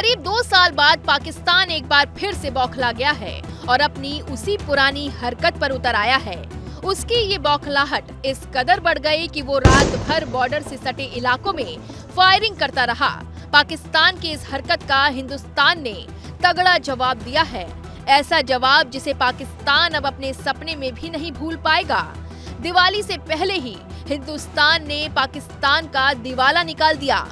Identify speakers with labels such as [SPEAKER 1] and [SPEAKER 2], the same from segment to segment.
[SPEAKER 1] करीब दो साल बाद पाकिस्तान एक बार फिर से बौखला गया है और अपनी उसी पुरानी हरकत पर उतर आया है। उसकी ये बौखलाहट इस कदर बढ़ गई कि वो रात भर बॉर्डर से सटे इलाकों में फायरिंग करता रहा। पाकिस्तान की इस हरकत का हिंदुस्तान ने तगड़ा जवाब दिया है। ऐसा जवाब जिसे पाकिस्तान अब अपने सपने में भी नहीं भूल पाएगा। दिवाली से पहले ही हिंदुस्तान ने पाकिस्तान का दिवाला निकाल दिया।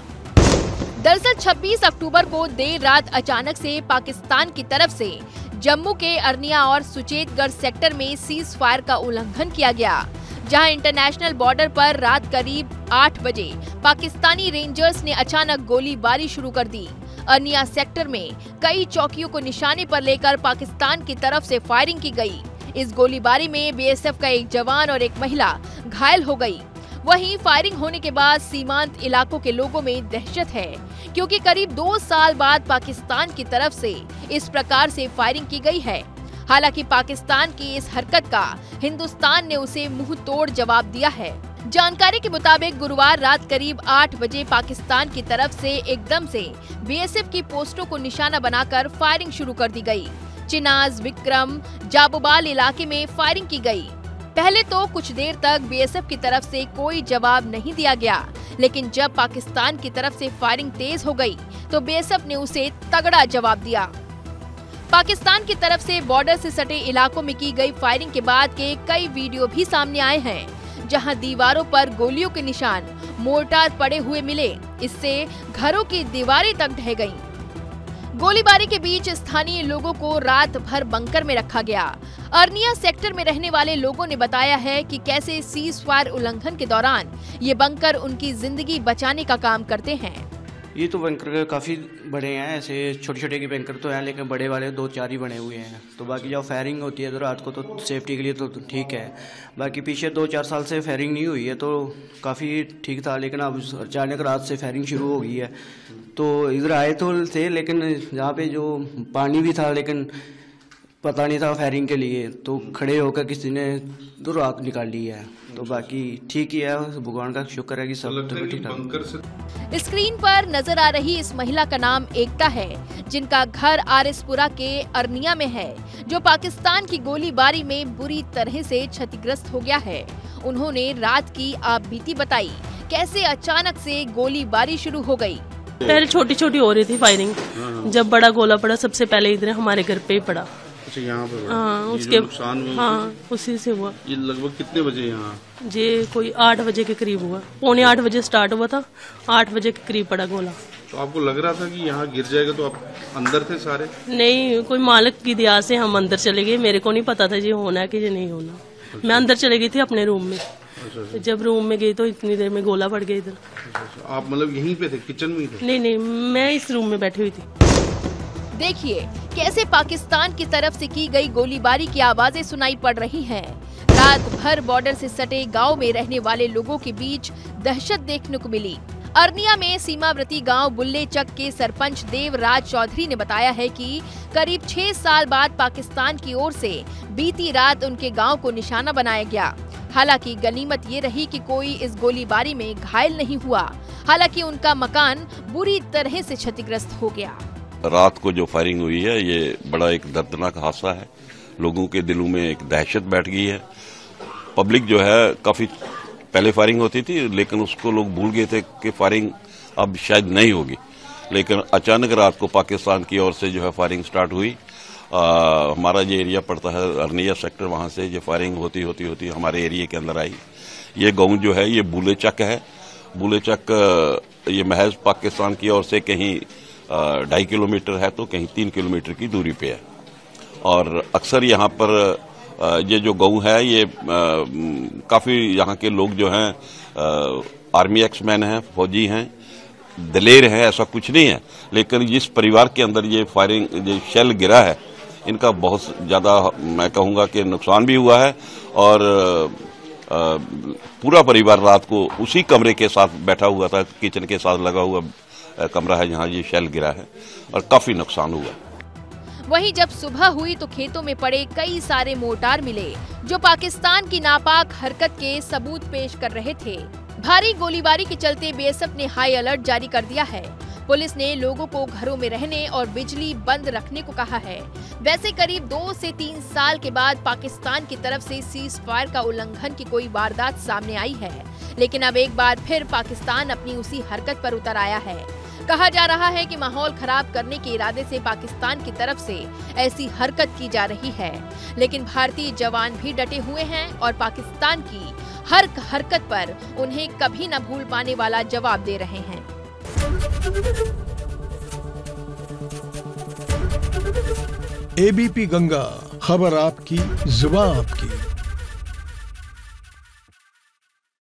[SPEAKER 1] दरअसल 26 अक्टूबर को देर रात अचानक से पाकिस्तान की तरफ़ से जम्मू के अरनिया और सुचेतगढ़ सेक्टर में सीज फायर का उल्लंघन किया गया, जहाँ इंटरनेशनल बॉर्डर पर रात करीब 8 बजे पाकिस्तानी रेंजर्स ने अचानक गोलीबारी शुरू कर दी। अरनिया सेक्टर में कई चौकियों को निशाने पर लेकर पाकिस्तान की तरफ़ से फायरिंग की गई। इस गोलीबारी में बीएसएफ का एक जवान और एक महिला घायल हो गई। वहीं फायरिंग होने के बाद सीमांत इलाकों के लोगों में दहशत है, क्योंकि करीब दो साल बाद पाकिस्तान की तरफ़ से इस प्रकार से फायरिंग की गई है। हालाँकि पाकिस्तान की इस हरकत का हिंदुस्तान ने उसे मुँह तोड़ जवाब दिया है। जानकारी के मुताबिक गुरुवार रात करीब 8 बजे पाकिस्तान की तरफ़ से एकदम से बीएसएफ की पोस्टों को निशाना बनाकर फायरिंग शुरू कर दी गई। चिनाज, विक्रम, जाबोबाल इलाके में फायरिंग की गई। पहले तो कुछ देर तक बीएसएफ की तरफ़ से कोई जवाब नहीं दिया गया, लेकिन जब पाकिस्तान की तरफ़ से फायरिंग तेज हो गई तो बीएसएफ ने उसे तगड़ा जवाब दिया पाकिस्तान की तरफ़ से बॉर्डर से सटे इलाकों में की गई फायरिंग के बाद के कई वीडियो भी सामने आए हैं, जहाँ दीवारों पर गोलियों के निशान मोर्टार पड़े हुए मिले इससे घरों की दीवारें तक ढह गईं। गोलीबारी के बीच स्थानीय लोगों को रात भर बंकर में रखा गया अर्निया सेक्टर में रहने वाले लोगों ने बताया है कि कैसे सीज फायर उल्लंघन के दौरान ये बंकर उनकी ज़िंदगी बचाने का काम करते हैं।
[SPEAKER 2] ये तो बैंकर काफ़ी बड़े हैं, ऐसे छोटे छोटे के बैंकर तो हैं, लेकिन बड़े वाले दो चार ही बने हुए हैं। तो बाकी जब फायरिंग होती है तो रात को तो सेफ्टी के लिए तो ठीक है। बाकी पीछे दो चार साल से फायरिंग नहीं हुई है तो काफ़ी ठीक था, लेकिन अब अचानक रात से फायरिंग शुरू हो गई है। तो इधर आए तो थे, लेकिन यहाँ पे जो पानी भी था, लेकिन पता नहीं था फायरिंग के लिए तो खड़े होकर किसी ने तो रात निकाल ली है। तो बाकी ठीक ही है भगवान का शुक्र है कि सब तो ठीक ठाक।
[SPEAKER 1] स्क्रीन पर नज़र आ रही इस महिला का नाम एकता है जिनका घर आरएसपुरा के अरनिया में है जो पाकिस्तान की गोलीबारी में बुरी तरह से क्षतिग्रस्त हो गया है। उन्होंने रात की आप बीती बताई कैसे अचानक से गोलीबारी शुरू हो गई।
[SPEAKER 3] पहले छोटी छोटी हो रही थी फायरिंग जब बड़ा गोला पड़ा सबसे पहले इधर हमारे घर पे ही पड़ा।
[SPEAKER 4] अच्छा यहाँ पे
[SPEAKER 3] हाँ उसके
[SPEAKER 4] नुकसान
[SPEAKER 3] हाँ उसी से हुआ।
[SPEAKER 4] ये लगभग कितने बजे यहाँ?
[SPEAKER 3] जे कोई आठ बजे के करीब हुआ। पौने आठ बजे स्टार्ट हुआ था। आठ बजे के करीब पड़ा गोला।
[SPEAKER 4] तो आपको लग रहा था कि यहाँ गिर जाएगा तो आप अंदर थे सारे?
[SPEAKER 3] नहीं कोई मालिक की दया से हम अंदर चले गए। मेरे को नहीं पता था ये होना है कि ये नहीं होना। मैं अंदर चले गई थी अपने रूम में।
[SPEAKER 4] अच्छा अच्छा,
[SPEAKER 3] जब रूम में गई तो इतनी देर में गोला पड़ गया इधर।
[SPEAKER 4] अच्छा, अच्छा। आप मतलब यहीं पे थे किचन में ही थे?
[SPEAKER 3] नहीं नहीं मैं इस रूम में बैठी हुई थी।
[SPEAKER 1] देखिए, कैसे पाकिस्तान की तरफ़ से की गई गोलीबारी की आवाज़ें सुनाई पड़ रही हैं। रात भर बॉर्डर से सटे गाँव में रहने वाले लोगों के बीच दहशत देखने को मिली। अरनिया में सीमावर्ती गाँव बुल्ले चक के सरपंच देवराज चौधरी ने बताया है कि करीब छह साल बाद पाकिस्तान की ओर से बीती रात उनके गाँव को निशाना बनाया गया। हालाँकि गनीमत ये रही कि कोई इस गोलीबारी में घायल नहीं हुआ। हालाँकि उनका मकान बुरी तरह से क्षतिग्रस्त हो गया।
[SPEAKER 5] रात को जो फायरिंग हुई है ये बड़ा एक दर्दनाक हादसा है। लोगों के दिलों में एक दहशत बैठ गई है। पब्लिक जो है काफ़ी पहले फायरिंग होती थी लेकिन उसको लोग भूल गए थे कि फायरिंग अब शायद नहीं होगी। लेकिन अचानक रात को पाकिस्तान की ओर से जो है फायरिंग स्टार्ट हुई। आ, हमारा जो एरिया पड़ता है अरनिया सेक्टर वहाँ से जो फायरिंग होती होती होती हमारे एरिया के अंदर आई। ये गाँव जो है ये बूले चक है। बूले चक ये महज पाकिस्तान की ओर से कहीं ढाई किलोमीटर है तो कहीं तीन किलोमीटर की दूरी पे है। और अक्सर यहाँ पर ये जो गऊ है, ये काफ़ी यहाँ के लोग जो हैं आर्मी एक्समैन हैं, फौजी हैं, दलेर हैं, ऐसा कुछ नहीं है। लेकिन जिस परिवार के अंदर ये फायरिंग, ये शेल गिरा है, इनका बहुत ज़्यादा मैं कहूँगा कि नुकसान भी हुआ है। और पूरा परिवार रात को उसी कमरे के साथ बैठा हुआ था, किचन के साथ लगा हुआ कमरा है जहाँ ये शेल गिरा है और काफ़ी नुकसान हुआ।
[SPEAKER 1] वहीं जब सुबह हुई तो खेतों में पड़े कई सारे मोर्टार मिले, जो पाकिस्तान की नापाक हरकत के सबूत पेश कर रहे थे। भारी गोलीबारी के चलते बीएसएफ ने हाई अलर्ट जारी कर दिया है। पुलिस ने लोगों को घरों में रहने और बिजली बंद रखने को कहा है। वैसे करीब दो से तीन साल के बाद पाकिस्तान की तरफ़ से सीज फायर का उल्लंघन की कोई वारदात सामने आई है। लेकिन अब एक बार फिर पाकिस्तान अपनी उसी हरकत पर उतर आया है। कहा जा रहा है कि माहौल खराब करने के इरादे से पाकिस्तान की तरफ़ से ऐसी हरकत की जा रही है। लेकिन भारतीय जवान भी डटे हुए हैं और पाकिस्तान की हर हरकत पर उन्हें कभी न भूल पाने वाला जवाब दे रहे हैं।
[SPEAKER 6] एबीपी गंगा, खबर आपकी जुबा आपकी।